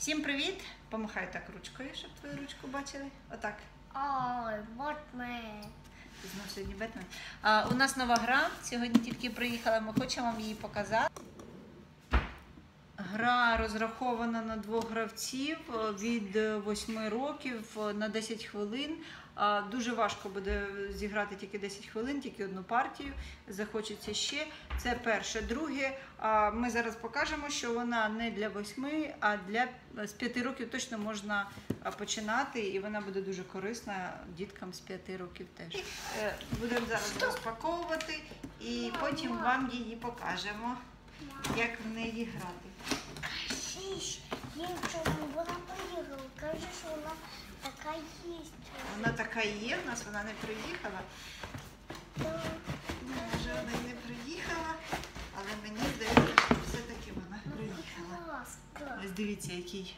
Всім привіт! Помахай так ручкою, щоб твою ручку бачили. Отак. Ой, Бетмен. Ти знов сьогодні Бетмен. А, у нас нова гра. Сьогодні тільки приїхала, ми хочемо вам її показати. Гра розрахована на двох гравців е, від 8 років е, на 10 хвилин. Дуже важко буде зіграти тільки 10 хвилин, тільки одну партію. Захочеться ще. Це перше. Друге, ми зараз покажемо, що вона не для 8, а для з 5 років точно можна починати, і вона буде дуже корисна діткам з 5 років теж. Е, Будемо зараз розпаковувати і потім вам її покажемо, як в неї грати. Поїхала. Каже, що вона така є. Вона така і є в нас, вона не приїхала. Да. Може, вона й не приїхала, але мені здається, що все-таки вона приїхала. Ось дивіться, який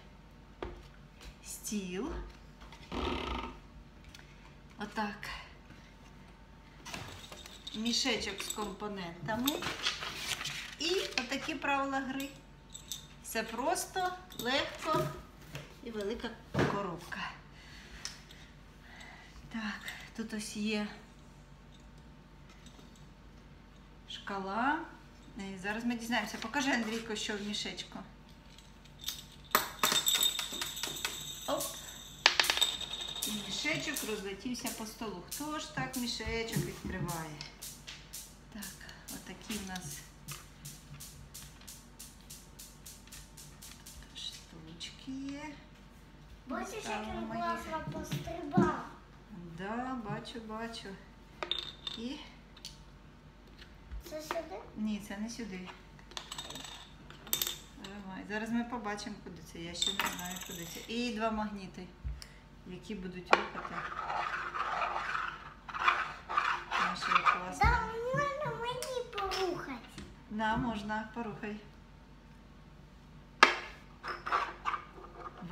стіл. Отак. Мішечок з компонентами. І отакі правила гри. Все просто, легко і велика коробка. Так, тут ось є шкала. І зараз ми дізнаємося. Покажи, Андрійко, що в мішечку. Оп. І мішечок розлетівся по столу. Хто ж так мішечок відкриває? Так, отакі в нас є. Бачиш, як він класно пострибав. Да, бачу, бачу. І Це сюди? ні, це не сюди. Давай. Зараз ми побачимо, куди це. Я ще не знаю, куди це. І два магніти, які будуть рухати. Нашого класного. Да, можна мені порухати. Да, можна, порухай.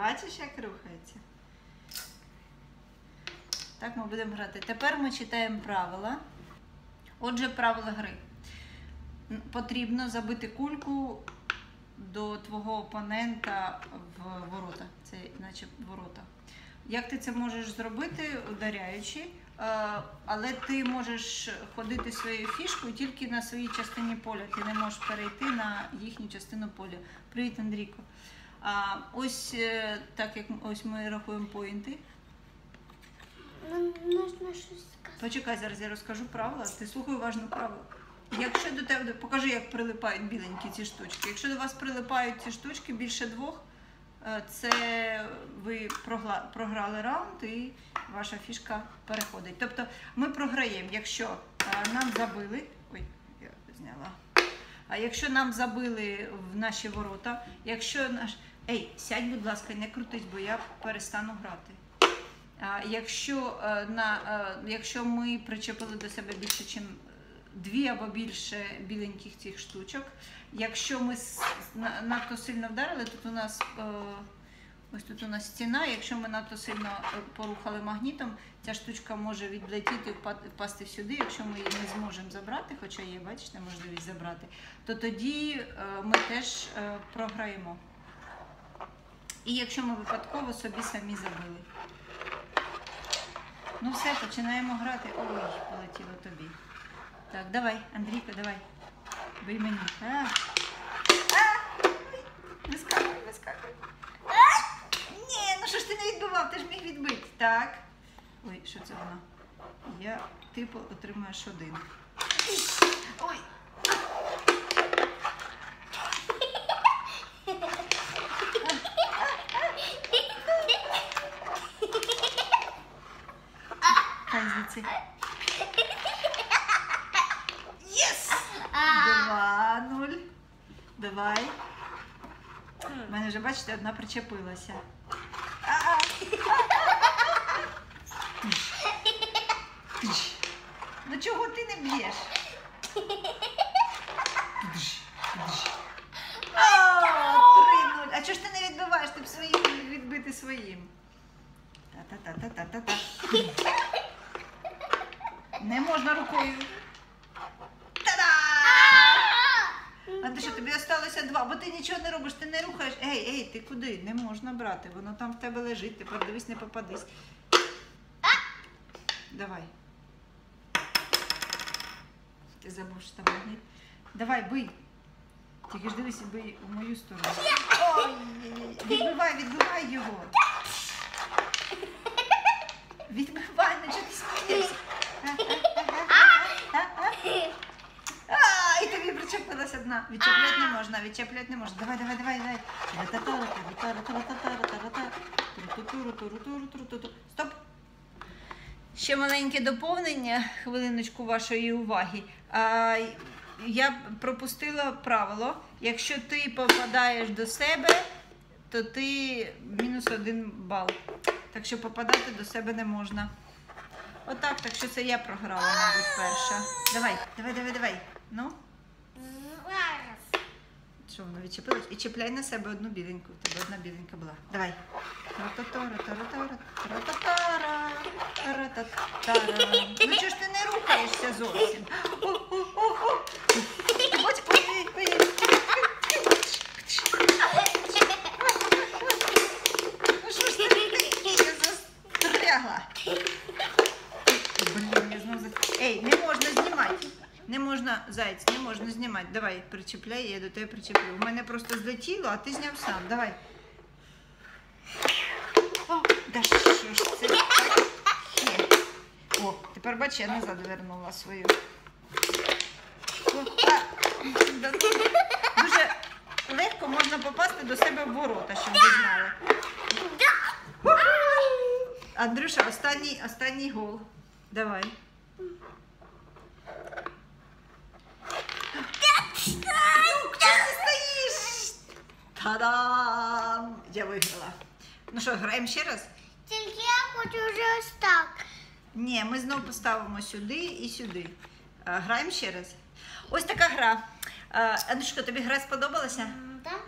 Бачиш, як рухається? Так ми будемо грати. Тепер ми читаємо правила. Отже, правила гри. Потрібно забити кульку до твого опонента в ворота. Це наче ворота. Як ти це можеш зробити, ударяючи, е, але ти можеш ходити своєю фішкою тільки на своїй частині поля. Ти не можеш перейти на їхню частину поля. Привіт, Андрійко. А, ось е, так як ось ми рахуємо поінти. Можна щось сказати. Почекай, зараз я розкажу правила. Ти слухай уважно правила. Якщо до тебе покажи, як прилипають біленькі ці штучки. Якщо до вас прилипають ці штучки більше двох, е, це ви прогла- програли раунд і ваша фішка переходить. Тобто ми програємо, якщо е, нам забили. Ой, я зняла. А якщо нам забили в наші ворота, якщо наш. Ей, сядь, будь ласка, не крутись, бо я перестану грати. А якщо, е, на, е, якщо ми причепили до себе більше, ніж дві або більше біленьких цих штучок, якщо ми надто сильно вдарили, тут у нас е, ось тут у нас стіна. Якщо ми надто сильно е, порухали магнітом, ця штучка може відлетіти, впа- впасти сюди. Якщо ми її не зможемо забрати, хоча є, бачите, можливість забрати, то тоді е, ми теж е, програємо. І якщо ми випадково собі самі забили. Ну все, починаємо грати. Ой, полетіло тобі. Так, давай, Андрійко, давай. Бий мені. А. А! Вискакуй, вискакуй. Ні, ну що ж ти не відбивав, ти ж міг відбити. Так. Ой, що це вона? Я, ти по- отримаєш один. Ой. Hi. Yes! Два, нуль. Давай. У мене вже, бачите, одна причепилася. Ну чого ти не б'єш? А чого ж ти не відбиваєш? Ти б своїм відбити своїм. Та-та-та-та-та-та. Не можна рукою. Та-да! А ти що, тобі осталося два, бо ти нічого не не робиш? Ти не рухаєш. Ей, ей, ти куди? Не можна брати. Воно там в тебе лежить. Тепер дивись, не попадись. Давай. Ти забув, що там магніт. Давай, бий. Тільки ж дивись, бий у мою сторону. Ой, відбивай, відбивай його. Відбивай, ну чого ти смієшся? І тобі причепилась одна. Відчепляти не можна, відчепляти не можна. Давай, давай, давай, давай. Стоп. Ще маленьке доповнення, хвилиночку вашої уваги. А, я пропустила правило. Якщо ти попадаєш до себе, то ти мінус один бал. Так що попадати до себе не можна. Отак, так що це я програла, мабуть, перша. Давай, давай, давай, давай. Ну. Що воно відчепилось? І чіпляй на себе одну біленьку. В тебе одна біленька була. Давай. Ну чого ж ти не рухаєшся зовсім? О-о-о-о. Ти бачиш? Ой, ой, ой. Ну що ж ти таке застрягла? Блін, я знову за... Ей, не можна знімати. Не можна, зайць, не можна знімати. Давай, причепляй, я до тебе причеплю. У мене просто злетіло, а ти зняв сам. Давай. О, да що ж це таке? О, тепер бач, я назад вернула свою. О, а, Дуже легко можна попасти до себе в ворота, щоб ви знали. Андрюша, останній, останній гол. Давай. Ну, чого ти стоїш? Та-дам! Я виграла. Ну що, граємо ще раз? Тільки я хочу вже ось так. Ні, ми знову поставимо сюди і сюди. А, Граємо ще раз. Ось така гра. А, Андрюшка, тобі гра сподобалася? Так?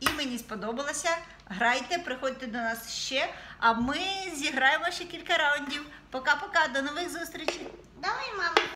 І мені сподобалося. Грайте, приходьте до нас ще, а ми зіграємо ще кілька раундів. Пока-пока, до нових зустрічей. Давай, мама,